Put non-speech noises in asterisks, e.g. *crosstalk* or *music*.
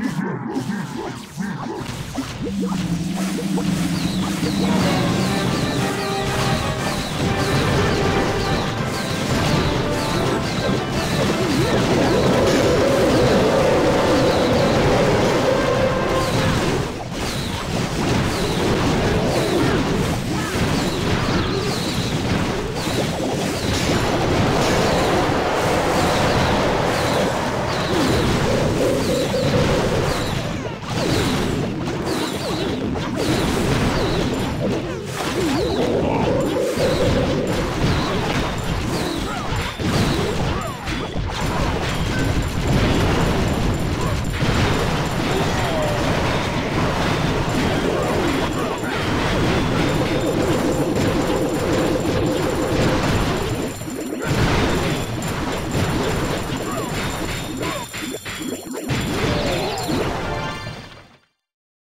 Yeah. *laughs*